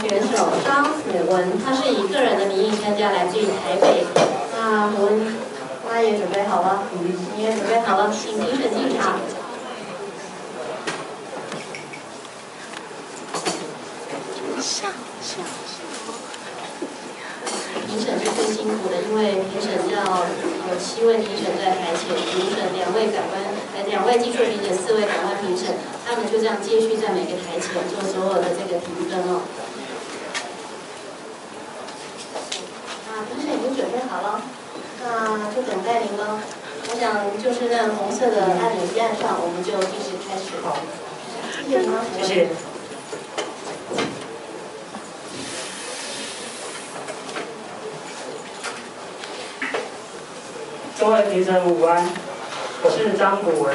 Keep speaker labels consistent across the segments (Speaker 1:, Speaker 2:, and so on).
Speaker 1: 选手张子文，他是以个人的名义参加，来自于台北。那我们他也准备好了，你也准备好了，请评审进场。上上评审是最辛苦的，因为评审要有七位评审在台前评审，两位感官，呃，两位技术评审，四位感官评审，他们就这样接续在每个台前做所有的这个评分哦。啊，评审已经准备好了，那就等待您了。我想就是那红色的按钮一按上，我们就计时开始。好，谢谢您，
Speaker 2: 谢谢。各位评审午安，我是张古文，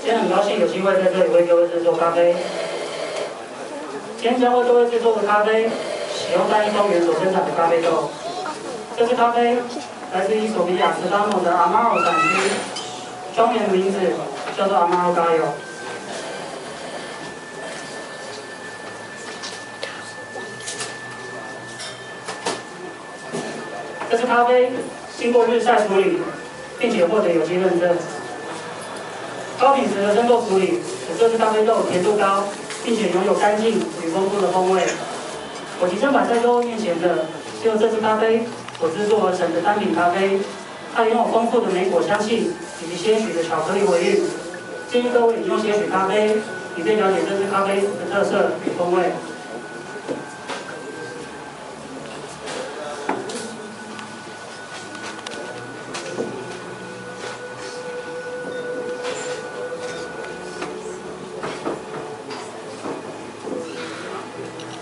Speaker 2: 今天很高兴有机会在这里为各位制作咖啡。今天将为各位制作的咖啡，使用单一庄园所生产的咖啡豆。这支咖啡来自伊索比亚斯达诺的阿马尔产区，庄园的名字叫做阿马罗咖油。这支咖啡经过日晒处理。并且获得有机认证，高品质的深豆处理使这支咖啡豆甜度高，并且拥有干净与丰富的风味。我即将摆在各位面前的，是这支咖啡我制作而成的单品咖啡，它拥有丰富的莓果香气以及些许的巧克力回韵。建议各位饮用些许咖啡，以便了解这支咖啡的特色与风味。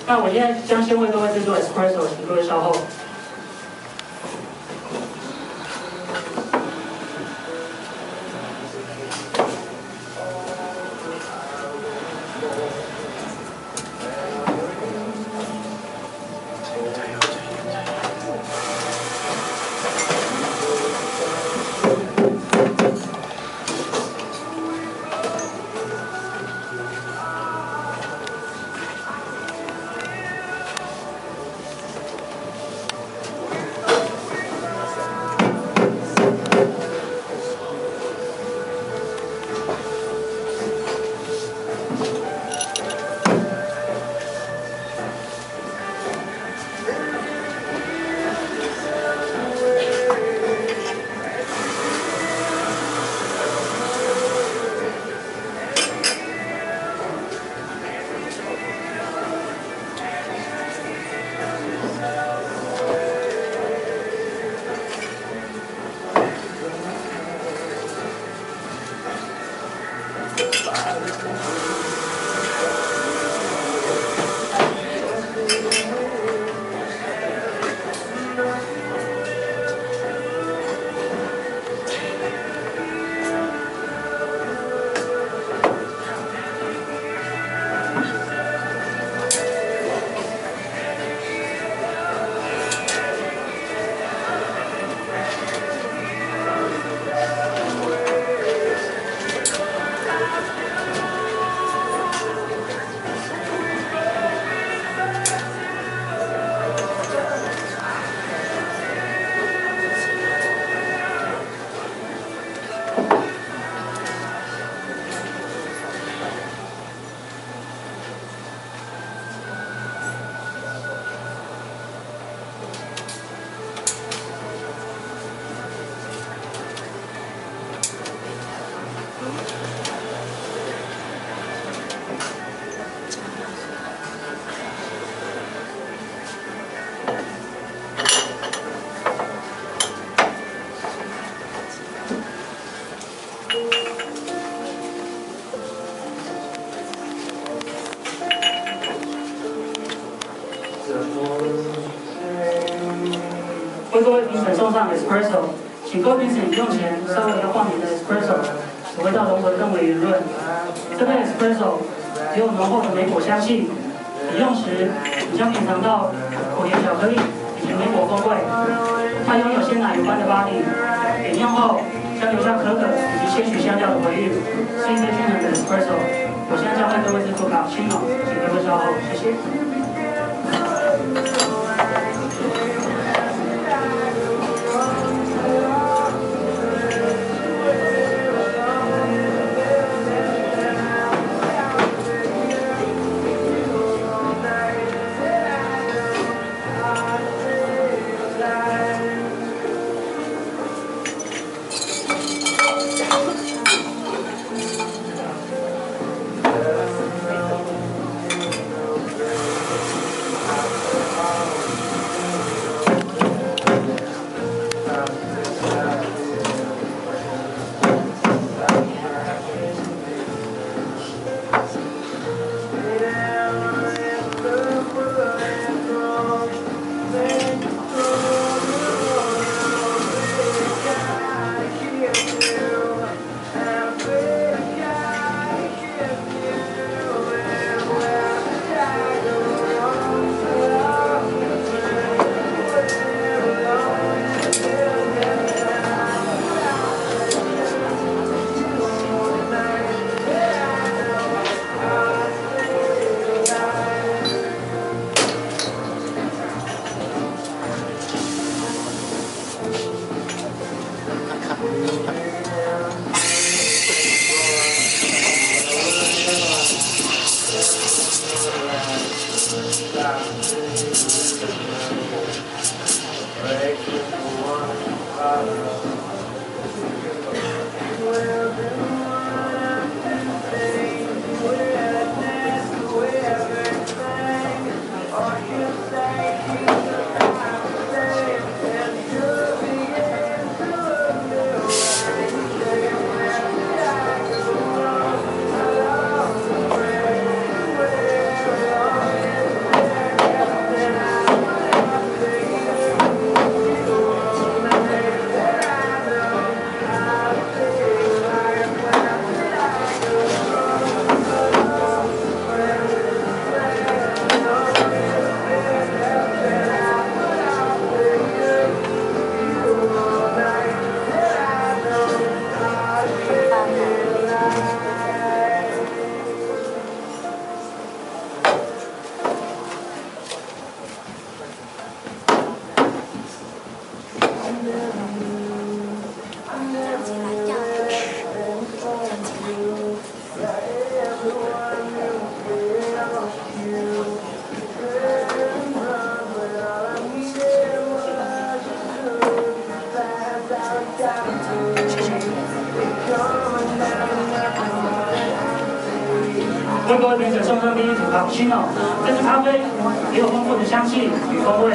Speaker 2: 那我现在将先为各位制作 espresso，请各位稍后。为各位评审送上 espresso，请各位评审饮用前稍微要放点的 espresso，使味道融合更为圆润。这杯 espresso 有浓厚的莓果香气，饮用时你将品尝到果甜巧克力以及莓果风味。它拥有鲜奶油般的 body，饮用后将留下可可以及些许香料的回韵，是一杯均衡的 espresso。我现在将为各位制作卡布奇诺，请各位稍后，谢谢。各位评审送上第一组卡布奇诺，这支咖啡也有丰富的香气与风味，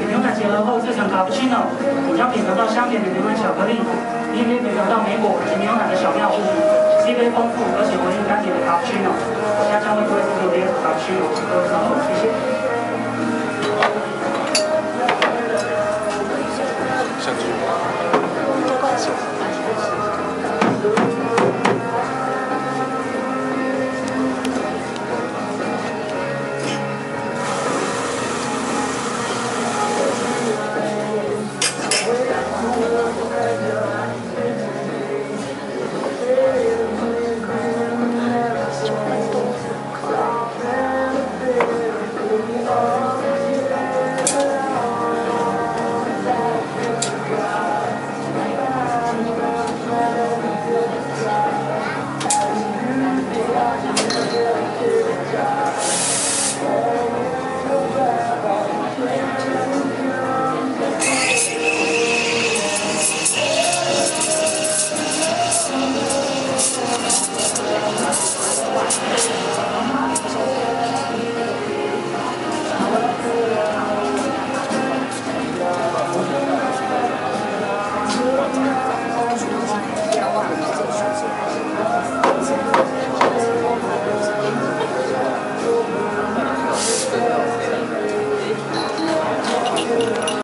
Speaker 2: 与牛奶结合后制成卡布奇诺，你将品尝到香甜的牛奶巧克力，你也品尝到莓果及牛奶的小妙物，是一杯丰富而且回韵甘甜的卡布奇诺。下将为各位制作第二组卡布奇诺，各位稍后，谢谢。